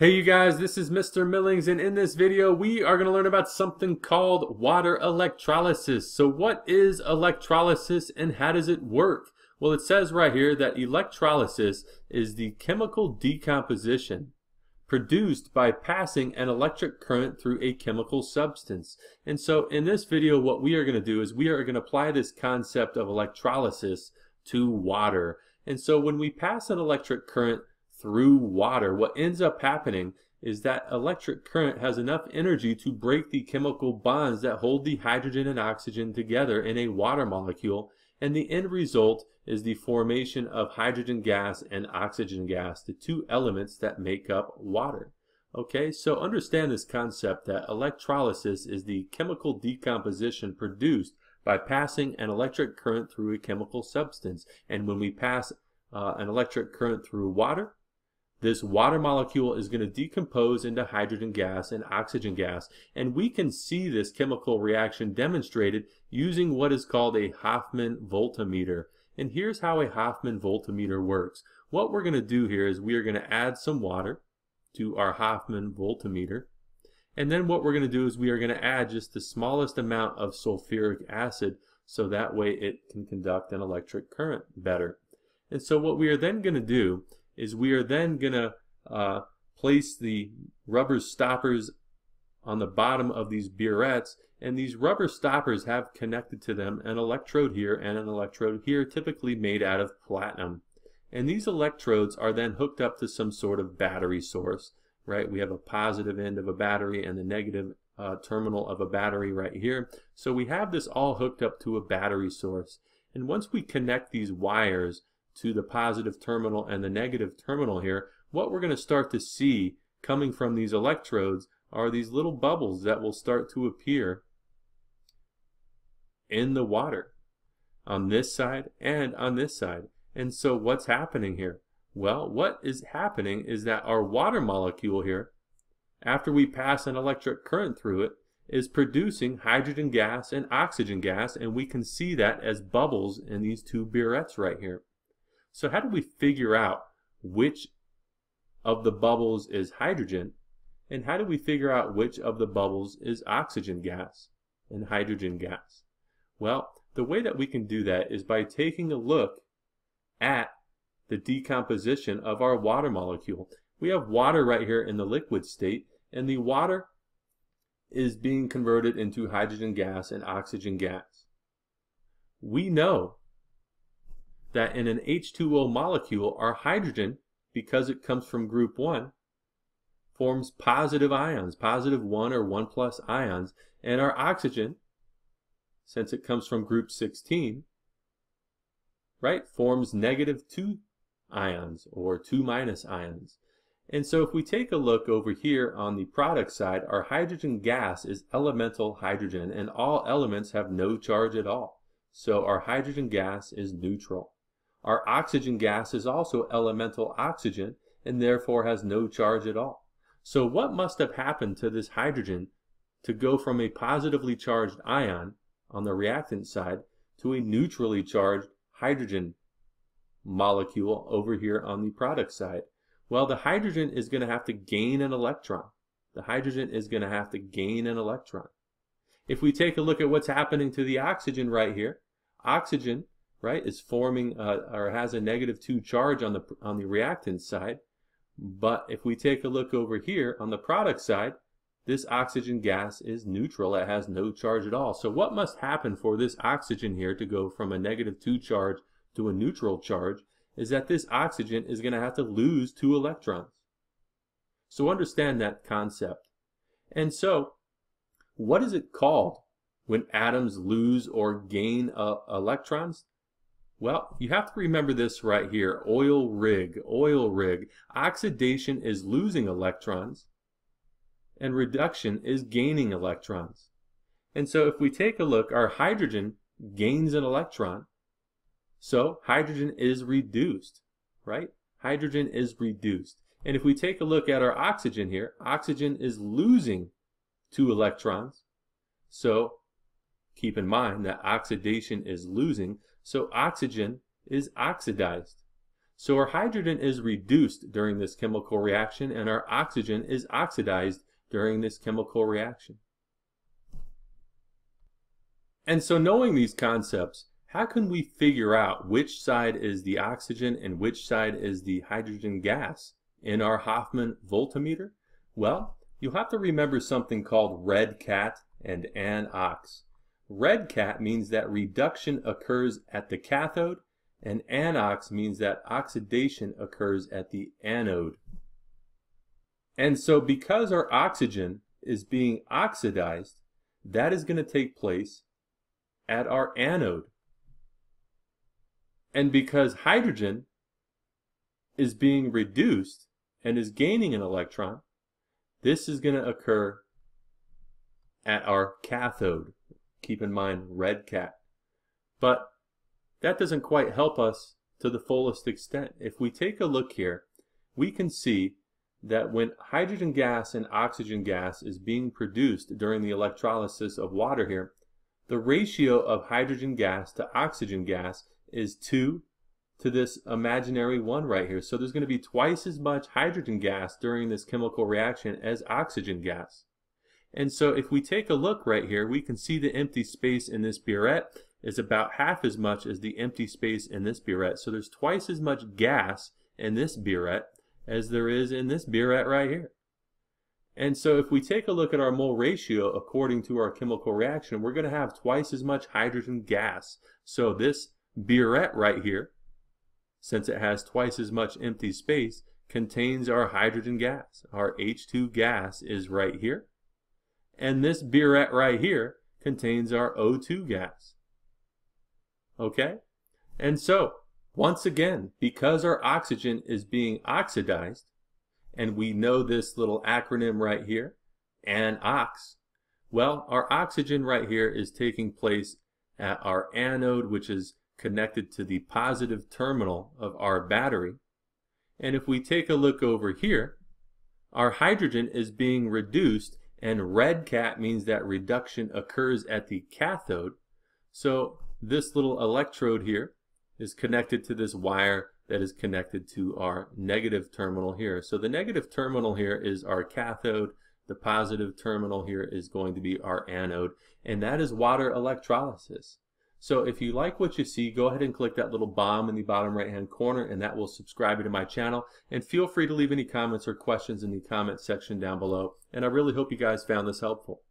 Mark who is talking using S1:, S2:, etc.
S1: Hey you guys, this is Mr. Millings and in this video we are going to learn about something called water electrolysis. So what is electrolysis and how does it work? Well it says right here that electrolysis is the chemical decomposition produced by passing an electric current through a chemical substance. And so in this video what we are going to do is we are going to apply this concept of electrolysis to water. And so when we pass an electric current through water, what ends up happening is that electric current has enough energy to break the chemical bonds that hold the hydrogen and oxygen together in a water molecule, and the end result is the formation of hydrogen gas and oxygen gas, the two elements that make up water. Okay, so understand this concept that electrolysis is the chemical decomposition produced by passing an electric current through a chemical substance. And when we pass uh, an electric current through water, this water molecule is going to decompose into hydrogen gas and oxygen gas, and we can see this chemical reaction demonstrated using what is called a Hofmann voltameter. And here's how a Hofmann voltameter works. What we're going to do here is we are going to add some water to our Hofmann voltameter. And then what we're going to do is we are going to add just the smallest amount of sulfuric acid so that way it can conduct an electric current better. And so what we are then going to do is we are then going to uh, place the rubber stoppers on the bottom of these burettes and these rubber stoppers have connected to them an electrode here and an electrode here typically made out of platinum. And these electrodes are then hooked up to some sort of battery source right? We have a positive end of a battery and the negative uh, terminal of a battery right here. So we have this all hooked up to a battery source. And once we connect these wires to the positive terminal and the negative terminal here, what we're going to start to see coming from these electrodes are these little bubbles that will start to appear in the water on this side and on this side. And so what's happening here? Well, what is happening is that our water molecule here, after we pass an electric current through it, is producing hydrogen gas and oxygen gas, and we can see that as bubbles in these two burettes right here. So how do we figure out which of the bubbles is hydrogen and how do we figure out which of the bubbles is oxygen gas and hydrogen gas? Well, the way that we can do that is by taking a look at the decomposition of our water molecule. We have water right here in the liquid state, and the water is being converted into hydrogen gas and oxygen gas. We know that in an H2O molecule, our hydrogen, because it comes from group 1, forms positive ions, positive 1 or 1 plus ions, and our oxygen, since it comes from group 16, right, forms negative 2 ions or 2 minus ions. And so if we take a look over here on the product side, our hydrogen gas is elemental hydrogen, and all elements have no charge at all. So our hydrogen gas is neutral. Our oxygen gas is also elemental oxygen and therefore has no charge at all. So what must have happened to this hydrogen to go from a positively charged ion on the reactant side to a neutrally charged hydrogen molecule over here on the product side? Well, the hydrogen is going to have to gain an electron. The hydrogen is going to have to gain an electron. If we take a look at what's happening to the oxygen right here, oxygen right, is forming uh, or has a negative 2 charge on the, on the reactant side. But if we take a look over here on the product side, this oxygen gas is neutral. It has no charge at all. So what must happen for this oxygen here to go from a negative 2 charge to a neutral charge is that this oxygen is going to have to lose two electrons. So understand that concept. And so, what is it called when atoms lose or gain uh, electrons? Well, you have to remember this right here. Oil rig, oil rig. Oxidation is losing electrons and reduction is gaining electrons. And so if we take a look, our hydrogen gains an electron. So hydrogen is reduced, right? Hydrogen is reduced. And if we take a look at our oxygen here, oxygen is losing two electrons. So keep in mind that oxidation is losing. So oxygen is oxidized. So our hydrogen is reduced during this chemical reaction and our oxygen is oxidized during this chemical reaction. And so knowing these concepts, how can we figure out which side is the oxygen and which side is the hydrogen gas in our Hofmann voltameter? Well, you'll have to remember something called red cat and anox. Red cat means that reduction occurs at the cathode and anox means that oxidation occurs at the anode. And so because our oxygen is being oxidized, that is going to take place at our anode. And because hydrogen is being reduced and is gaining an electron, this is going to occur at our cathode. Keep in mind red cat. But that doesn't quite help us to the fullest extent. If we take a look here, we can see that when hydrogen gas and oxygen gas is being produced during the electrolysis of water here, the ratio of hydrogen gas to oxygen gas is 2 to this imaginary 1 right here. So there's going to be twice as much hydrogen gas during this chemical reaction as oxygen gas. And so if we take a look right here, we can see the empty space in this burette is about half as much as the empty space in this burette. So there's twice as much gas in this burette as there is in this burette right here. And so if we take a look at our mole ratio according to our chemical reaction, we're going to have twice as much hydrogen gas. So this burette right here, since it has twice as much empty space, contains our hydrogen gas. Our H2 gas is right here. And this burette right here contains our O2 gas. Okay? And so, once again, because our oxygen is being oxidized, and we know this little acronym right here, anox. Well, our oxygen right here is taking place at our anode, which is connected to the positive terminal of our battery. And if we take a look over here, our hydrogen is being reduced, and red cat means that reduction occurs at the cathode. So this little electrode here is connected to this wire that is connected to our negative terminal here. So the negative terminal here is our cathode. The positive terminal here is going to be our anode. And that is water electrolysis. So if you like what you see, go ahead and click that little bomb in the bottom right hand corner and that will subscribe you to my channel. And feel free to leave any comments or questions in the comment section down below. And I really hope you guys found this helpful.